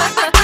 Bye.